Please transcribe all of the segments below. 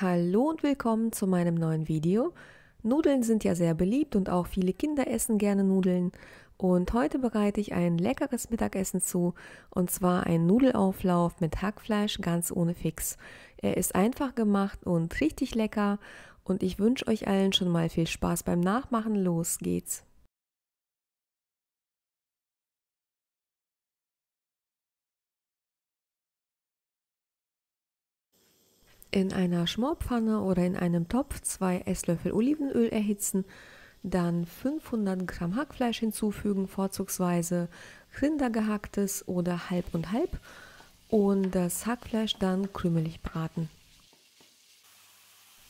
Hallo und willkommen zu meinem neuen Video. Nudeln sind ja sehr beliebt und auch viele Kinder essen gerne Nudeln. Und heute bereite ich ein leckeres Mittagessen zu, und zwar einen Nudelauflauf mit Hackfleisch ganz ohne Fix. Er ist einfach gemacht und richtig lecker und ich wünsche euch allen schon mal viel Spaß beim Nachmachen. Los geht's! In einer Schmorpfanne oder in einem Topf zwei Esslöffel Olivenöl erhitzen, dann 500 Gramm Hackfleisch hinzufügen, vorzugsweise Rindergehacktes oder halb und halb und das Hackfleisch dann krümelig braten.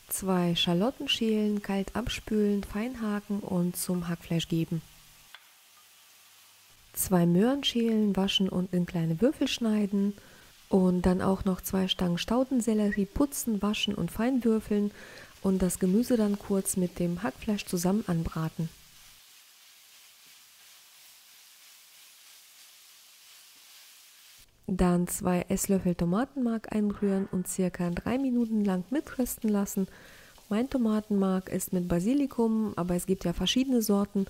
Zwei Schalotten schälen, kalt abspülen, fein haken und zum Hackfleisch geben. Zwei Möhren schälen, waschen und in kleine Würfel schneiden und dann auch noch zwei Stangen Staudensellerie putzen, waschen und fein würfeln und das Gemüse dann kurz mit dem Hackfleisch zusammen anbraten. Dann zwei Esslöffel Tomatenmark einrühren und circa drei Minuten lang mitrösten lassen. Mein Tomatenmark ist mit Basilikum, aber es gibt ja verschiedene Sorten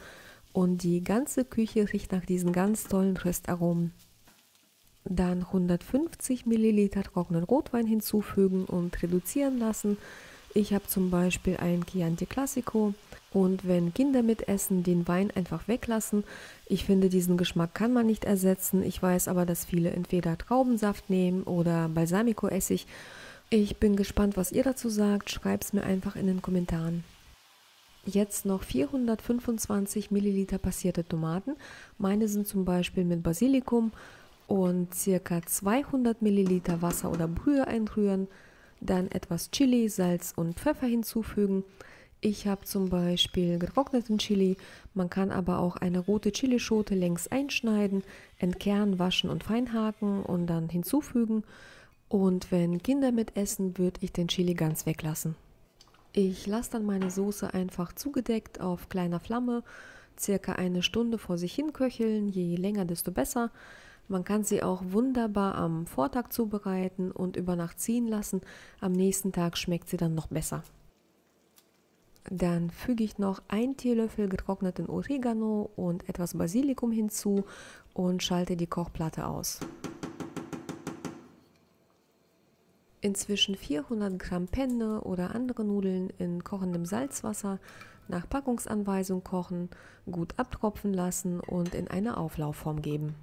und die ganze Küche riecht nach diesen ganz tollen Röstaromen. Dann 150 Milliliter trockenen Rotwein hinzufügen und reduzieren lassen. Ich habe zum Beispiel ein Chianti Classico und wenn Kinder mitessen, den Wein einfach weglassen. Ich finde, diesen Geschmack kann man nicht ersetzen. Ich weiß aber, dass viele entweder Traubensaft nehmen oder Balsamico-Essig. Ich bin gespannt, was ihr dazu sagt. Schreibt es mir einfach in den Kommentaren. Jetzt noch 425 Milliliter passierte Tomaten. Meine sind zum Beispiel mit Basilikum und ca. 200 Milliliter Wasser oder Brühe einrühren, dann etwas Chili, Salz und Pfeffer hinzufügen. Ich habe zum Beispiel getrockneten Chili, man kann aber auch eine rote Chilischote längs einschneiden, entkernen, waschen und feinhaken und dann hinzufügen. Und wenn Kinder mitessen, würde ich den Chili ganz weglassen. Ich lasse dann meine Soße einfach zugedeckt auf kleiner Flamme, circa eine Stunde vor sich hin köcheln, je länger desto besser. Man kann sie auch wunderbar am Vortag zubereiten und über Nacht ziehen lassen. Am nächsten Tag schmeckt sie dann noch besser. Dann füge ich noch ein Teelöffel getrockneten Oregano und etwas Basilikum hinzu und schalte die Kochplatte aus. Inzwischen 400 Gramm Penne oder andere Nudeln in kochendem Salzwasser nach Packungsanweisung kochen, gut abtropfen lassen und in eine Auflaufform geben.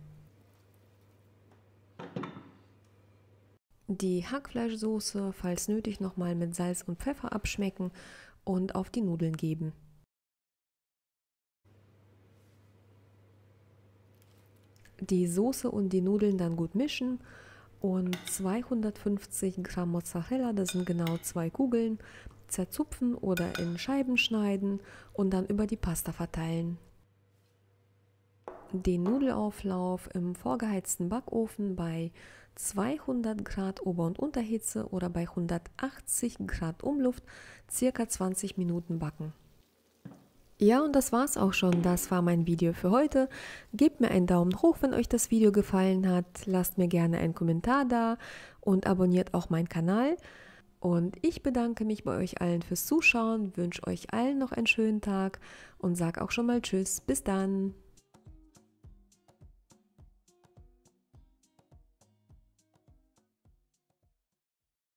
Die Hackfleischsoße, falls nötig, nochmal mit Salz und Pfeffer abschmecken und auf die Nudeln geben. Die Soße und die Nudeln dann gut mischen und 250 Gramm Mozzarella, das sind genau zwei Kugeln, zerzupfen oder in Scheiben schneiden und dann über die Pasta verteilen den Nudelauflauf im vorgeheizten Backofen bei 200 Grad Ober- und Unterhitze oder bei 180 Grad Umluft circa 20 Minuten backen. Ja, und das war's auch schon. Das war mein Video für heute. Gebt mir einen Daumen hoch, wenn euch das Video gefallen hat. Lasst mir gerne einen Kommentar da und abonniert auch meinen Kanal. Und ich bedanke mich bei euch allen fürs Zuschauen, wünsche euch allen noch einen schönen Tag und sage auch schon mal Tschüss. Bis dann.